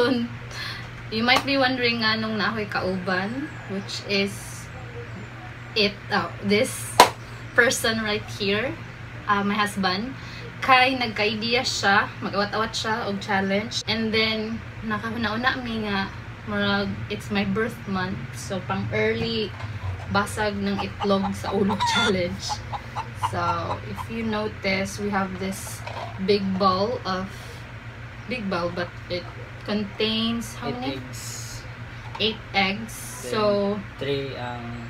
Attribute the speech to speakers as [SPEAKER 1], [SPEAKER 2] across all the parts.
[SPEAKER 1] karon you might be wondering nga nung na ako'y kauban, which is it, oh, this person right here, uh, my husband, kay nagka-idea siya, mag-awat-awat siya og challenge, and then, nakahuna-una mi nga, murag, it's my birth month, so pang early basag ng itlog sa ulog challenge. So, if you notice, we have this big bowl of big bowl, but it contains how
[SPEAKER 2] Eight
[SPEAKER 1] many?
[SPEAKER 2] eggs.
[SPEAKER 1] Eight eggs.
[SPEAKER 2] Then,
[SPEAKER 1] So,
[SPEAKER 2] Three um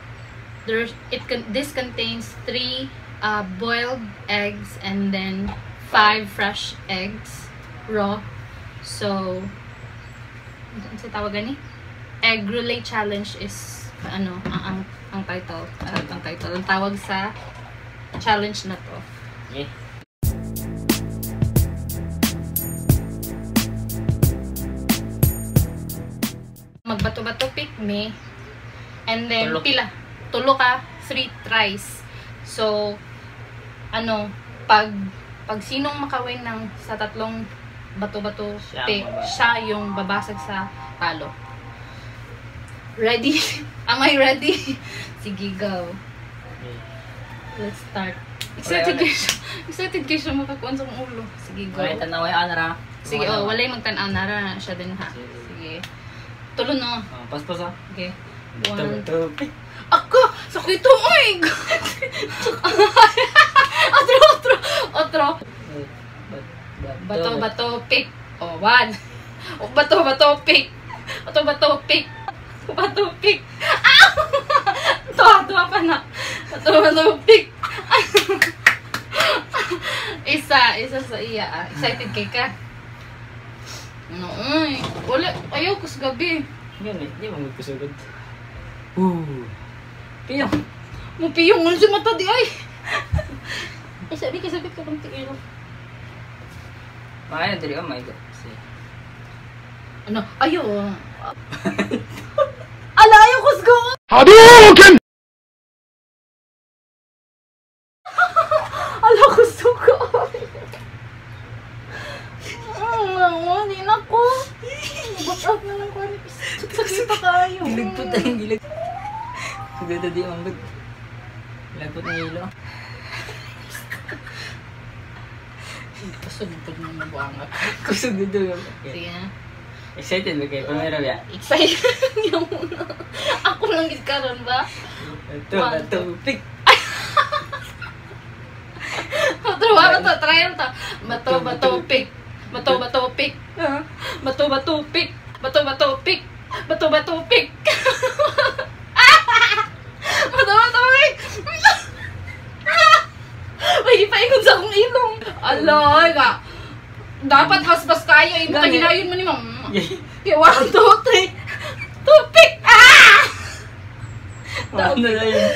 [SPEAKER 1] there's it con this contains three uh, boiled eggs and then five fresh eggs raw. So, ano sa tawag gani? Egg relay challenge is ano ang ang, ang title, ano ang title, ang tawag sa challenge na to.
[SPEAKER 2] okay.
[SPEAKER 1] Magbato-bato pick me. And then
[SPEAKER 2] Tulo.
[SPEAKER 1] pila. Tulo ka three tries. So ano pag pag sinong makawin ng sa tatlong bato-bato
[SPEAKER 2] Siya
[SPEAKER 1] pick
[SPEAKER 2] babasag.
[SPEAKER 1] siya yung babasag sa talo. Ready? Am I ready? Sige go.
[SPEAKER 2] Okay.
[SPEAKER 1] let's start. Excited kayo siya. Excited kayo siya makakuan sa ulo. Sige go.
[SPEAKER 2] Okay, tanaway ana ra.
[SPEAKER 1] sige oh walay magtan-aw na siya din ha?
[SPEAKER 2] Sige.
[SPEAKER 1] Tulo no
[SPEAKER 2] Oh, paspas ah.
[SPEAKER 1] okay One,
[SPEAKER 2] ito.
[SPEAKER 1] Ako! Sakit to! Oh God! otro, otro, otro. Bato, bato, pick. Oh, one. Oh, bato, bato, pick. Bato, bato, pick. Bato, pick. Ah! Tuwa, tuwa pa na. Bato, bato, pick. isa, isa sa iya. ah. Excited kay ka. No, ay. Wala, ayaw ko sa gabi.
[SPEAKER 2] Yan eh, di mo magkusugod. Ooh. Piyong.
[SPEAKER 1] Mupiyong mo sa mata di ay. Ay, sabi ka, sabi ka kung tiilo.
[SPEAKER 2] Makaya diri oh my god. See.
[SPEAKER 1] Ano? Ayo. Ala, ayaw ko sa
[SPEAKER 3] Hadouken!
[SPEAKER 1] Ala, gusto ko. Ah, hindi na ko. Back out na lang ko. Sakit pa kayo.
[SPEAKER 2] Gilagpot na yung gilag. Sugod di ang gud. Gilagpot na ilo.
[SPEAKER 1] Pasugod pag nang mabuangat.
[SPEAKER 2] Kusugod do.
[SPEAKER 1] Sige na.
[SPEAKER 2] Excited ba kayo? Pamera ba?
[SPEAKER 1] Excited yung muna. Ako lang iskaron ba?
[SPEAKER 2] Ito,
[SPEAKER 1] One,
[SPEAKER 2] ito. Pick.
[SPEAKER 1] Bato, bato, trial to. Bato, bato, pick. Bato, bato, pick. Bato, bato, pick. Bato, bato, pick. Bato, bato, pick. Bato, bato, pick. May ipaingon sa akong ilong. Aloy ka. Dapat hasbas kayo. Ibo ka hinayon mo ni ma'am. Okay, one, two, three. Two, pick. Ah!
[SPEAKER 2] Ano na yun?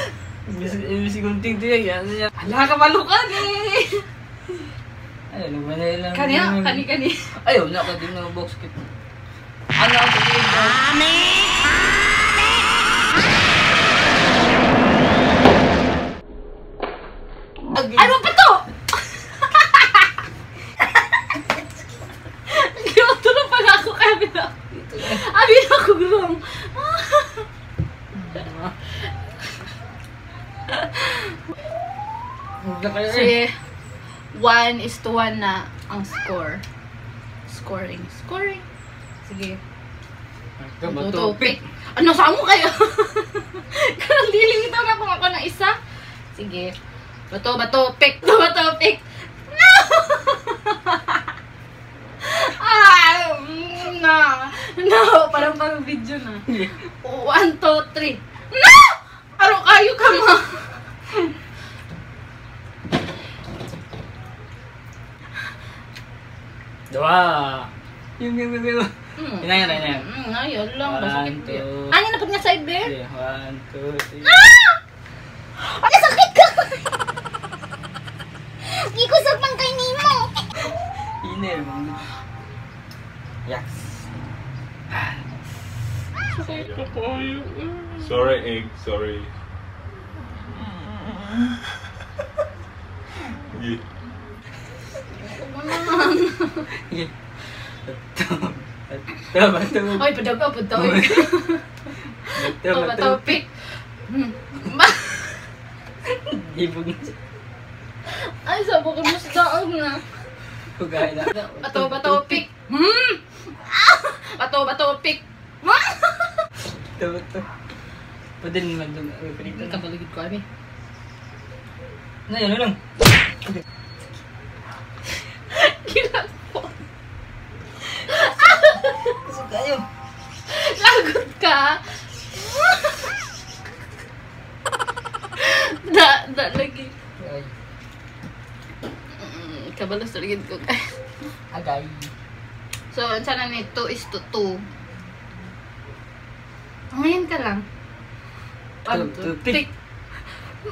[SPEAKER 2] Imbis kunting to yan. Yan?
[SPEAKER 1] Hala ka malukan eh.
[SPEAKER 2] Ay, ano ba na yun lang?
[SPEAKER 1] Kanya, kani, kani.
[SPEAKER 2] Ayaw, na ka din ng box kit. Ano ang sabihin ko?
[SPEAKER 1] Ano pa to? Giyoto na pala ako kaya na. Abi na ako gulong. Sige. One is to one na ang score. Scoring. Scoring. Sige. Pick. Ano, saan mo kayo? Karang diling ito na kung ako ng isa. Sige. Bato, bato, pick. Bato, bato, pick. No! ah, no. No, parang pang video na. One, two, three. No! Ano kayo ka mo?
[SPEAKER 2] Dua. Yung, yung, yung, yung.
[SPEAKER 1] Hmm.
[SPEAKER 2] Yun na yun, yun.
[SPEAKER 1] Mm, ayun lang.
[SPEAKER 2] One, two.
[SPEAKER 1] Ano na pag nga side bear?
[SPEAKER 2] Okay, one, two, three.
[SPEAKER 1] Ano sakit ka?
[SPEAKER 2] Iner, mga. Yaks.
[SPEAKER 4] Sorry, egg. Sorry. Yeah.
[SPEAKER 2] Bato, bato.
[SPEAKER 1] Oy, padaga po to.
[SPEAKER 2] Bato,
[SPEAKER 1] Bato,
[SPEAKER 2] bato.
[SPEAKER 1] bato, pick. Hmm. Ma-
[SPEAKER 2] Ibog na siya.
[SPEAKER 1] Ay, sabi ko mo sa daog na.
[SPEAKER 2] Pugay na.
[SPEAKER 1] Bato, bato, pick. Hmm. Bato, bato, pick.
[SPEAKER 2] Bato, bato. Pwede naman doon.
[SPEAKER 1] Kabaligid ko, ani.
[SPEAKER 2] Na, yun, yun.
[SPEAKER 1] Ginag po.
[SPEAKER 2] Gusto kayo.
[SPEAKER 1] Lagot ka. da, da, lagi.
[SPEAKER 2] Ay,
[SPEAKER 1] Mm, Kabalos talaga ko, guys.
[SPEAKER 2] agay.
[SPEAKER 1] So, ang sana ni 2 is to 2. Ngayon ka lang. One,
[SPEAKER 2] Two,
[SPEAKER 1] two,
[SPEAKER 2] two, pick.
[SPEAKER 1] pick.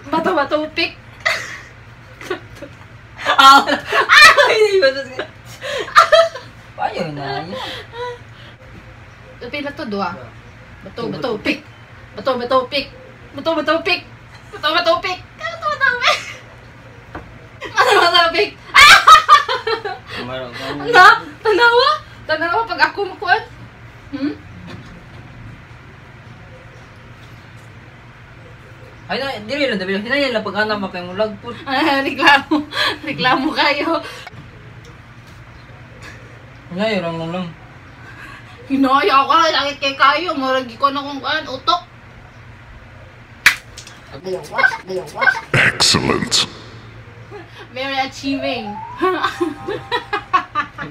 [SPEAKER 1] Bato, bato, pick.
[SPEAKER 2] Ah! Ay, bato. Ayaw na.
[SPEAKER 1] Pila to, dua. Bato, bato, pick. Bato, bato, pick. Bato, bato, pick. Bato, bato, pick. Bato, bato, pick. Bato, bato, pick.
[SPEAKER 2] Ka.
[SPEAKER 1] Ano? Tanawa? Tanawa pag ako makuan? Hmm?
[SPEAKER 2] Ay, na, dili lang, dili. Hinayan lang pag anak mo kayo lagpot.
[SPEAKER 1] Ah, reklamo. Reklamo kayo.
[SPEAKER 2] Hinayan lang lang lang.
[SPEAKER 1] Hinaya ka, langit kay kayo. Maragi ko na kung kuan, utok.
[SPEAKER 3] Excellent.
[SPEAKER 1] Very achieving.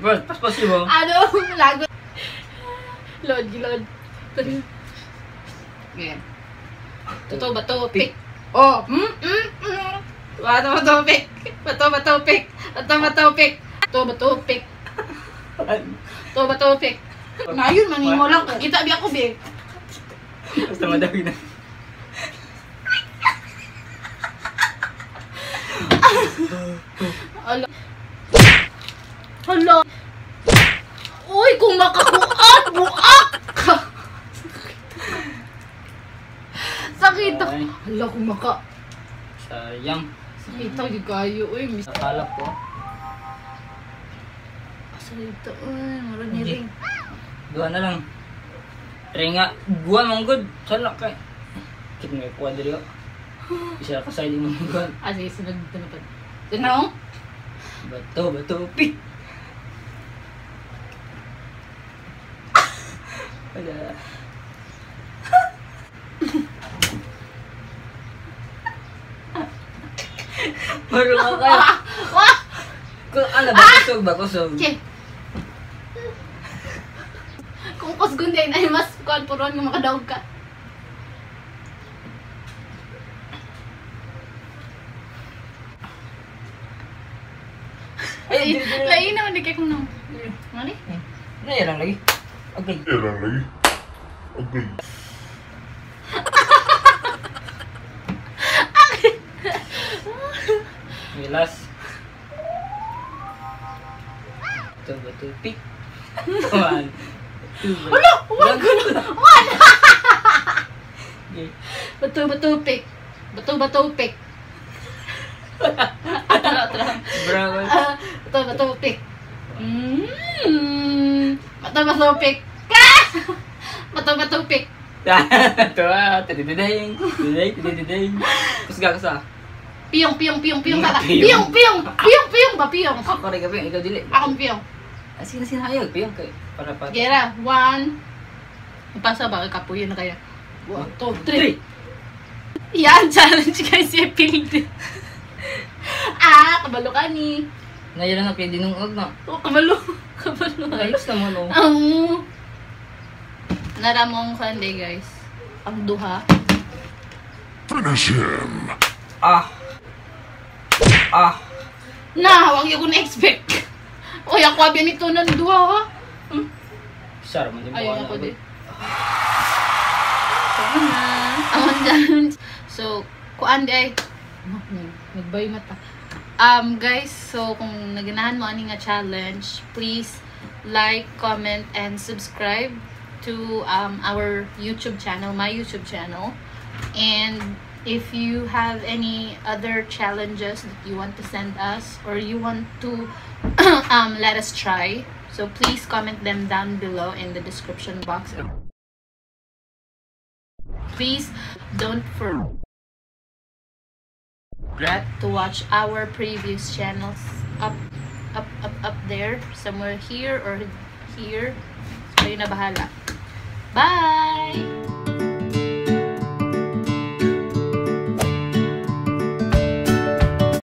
[SPEAKER 2] Bro, paspas ba?
[SPEAKER 1] ano? Lagot. Lord, Lord. Okay. Totoo ba to? Pick. Oh. Mm, mm, mm. Bato ba to? Pick. Bato ba to? Pick. Bato ba to? Pick. Bato ba to? Pick. Bato ba to? Pick. Ngayon, manimo lang. Kita biya ko, Big.
[SPEAKER 2] Basta madawi na.
[SPEAKER 1] Ala. Hala. Uy, kung makakuan, buak. Sakit ako.
[SPEAKER 2] Ay.
[SPEAKER 1] Hala, kung maka...
[SPEAKER 2] Sayang.
[SPEAKER 1] Sakit ako yung kayo. Uy, miss.
[SPEAKER 2] Nakalap ko.
[SPEAKER 1] Sakit ako. Niya rin.
[SPEAKER 2] Dua na lang. Ringa. Buwan mong good. Sala kay. Kit mo yung kwadryo. Isa ka sa mo good.
[SPEAKER 1] Ah, sige, sunod dito na pa. Tanaw?
[SPEAKER 2] Bato, bato, pik. Wala. Marunong ka! Kung ano ba, kusog ba, kusog?
[SPEAKER 1] Okay. Din ay mas kuan puron nga makadaog ka.
[SPEAKER 2] Ay,
[SPEAKER 1] lain naman di kay kung nang. Mali?
[SPEAKER 2] Ano yan lang lagi? Okay.
[SPEAKER 3] Era lagi. Okay.
[SPEAKER 2] Milas. Bato, bato, pik. One. Two,
[SPEAKER 1] Ano? Wag na. Wag! Bato bato pick. Bato bato pick. Ano ito?
[SPEAKER 2] Bravo.
[SPEAKER 1] Ah, Bato bato pick. Mm. Bato bato pick. Bato bato pick.
[SPEAKER 2] Ito ah, tidididing, tidididing, tidididing. Kusga ka sa.
[SPEAKER 1] Piyong piyong piyong piyong.
[SPEAKER 2] Piyong.
[SPEAKER 1] Piyong piyong piyong piyong piyong?
[SPEAKER 2] Ka piyong, ikaw dili.
[SPEAKER 1] Akong piyong.
[SPEAKER 2] Ah, sige na sinayag, piyong kay. Para pa.
[SPEAKER 1] Gera, one. Ipasa ba kay kapuyo na kaya? One, two, three. Yan, challenge guys, si Pilde. ah, kabalo ka ni.
[SPEAKER 2] Ngayon lang kayo dinungog na.
[SPEAKER 1] Oh, kabalo. Kabalo.
[SPEAKER 2] Ayos na mo no.
[SPEAKER 1] Ang naramong Sunday guys. Ang duha.
[SPEAKER 3] Finish him.
[SPEAKER 2] Ah. Ah.
[SPEAKER 1] Na, wag yung ko na-expect. Uy, ako abi nito ng duha ha. Hmm?
[SPEAKER 2] Sar man din
[SPEAKER 1] Ayun ako din. So, na. Awan dyan. So, kuan di ay. Nag- Nagbay mata. Um, guys, so kung naganahan mo ani nga challenge, please like, comment, and subscribe to um, our YouTube channel, my YouTube channel. And if you have any other challenges that you want to send us or you want to um, let us try, so please comment them down below in the description box. Please don't forget to watch our previous channels up, up, up, up there, somewhere here or here. So, kayo na bahala. Bye!